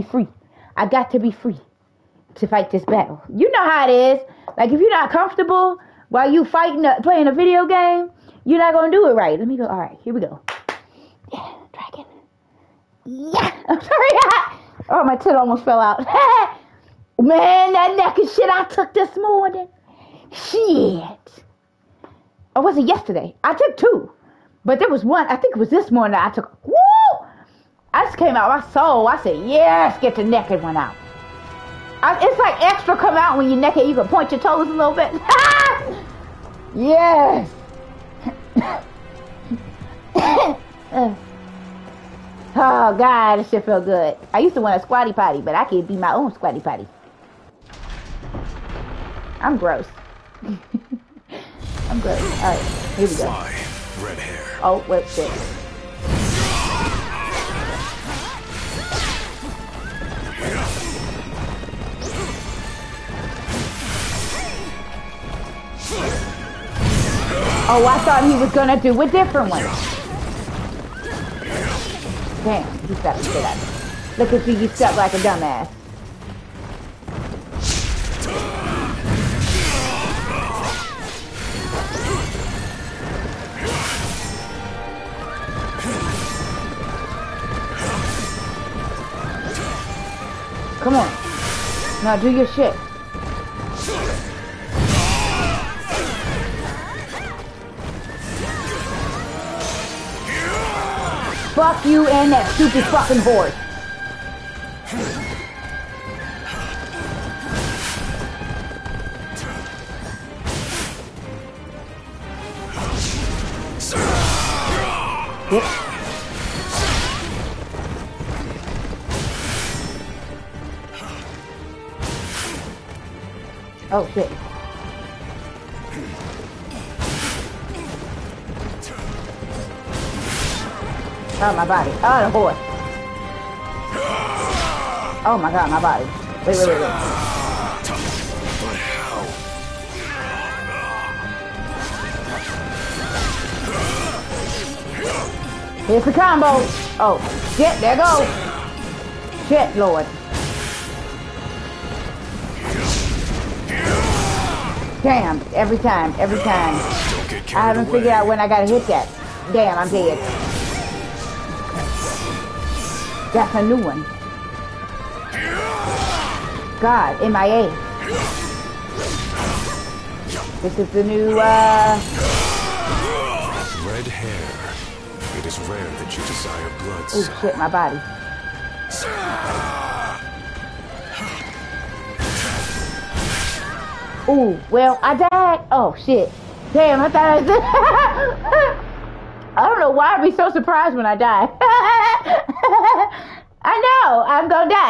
be free. I got to be free to fight this battle. You know how it is. Like if you're not comfortable while you fighting, a, playing a video game, you're not gonna do it right. Let me go. All right, here we go. Yeah, dragon. Yeah. I'm sorry. oh, my tit almost fell out. Man, that naked shit I took this morning. Shit. Or was it yesterday? I took two. But there was one, I think it was this morning I took. I just came out my soul. I said, yes, get the naked one out. I, it's like extra come out when you're naked. You can point your toes a little bit. yes. oh, God, this shit feel good. I used to want a squatty potty, but I can be my own squatty potty. I'm gross. I'm gross. All right, here we go. Fly, red hair. Oh, wait, shit. Oh, I thought he was gonna do a different one. Damn, he stepped of. Look at you, you step like a dumbass. Come on. Now do your shit. Fuck you and that stupid fucking. Yep. Oh shit. Oh my body. Oh the horse. Oh my god, my body. Wait, wait, wait, wait. Here's the combo. Oh, shit, there go. Shit, Lord. Damn, every time, every time. I haven't figured out when I gotta hit that. Damn, I'm dead. That's a new one. God, MIA. This is the new, uh, Red hair. It is rare that you desire blood. oh shit, my body. Ooh, well, I died. Oh shit. Damn, I thought I was. I don't know why I'd be so surprised when I die. I know, I'm gonna die.